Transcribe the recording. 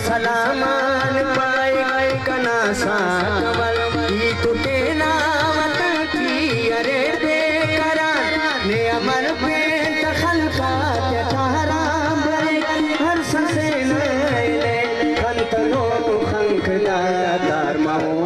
सलामान पाए। कना सा ಧರ್ಮವೋ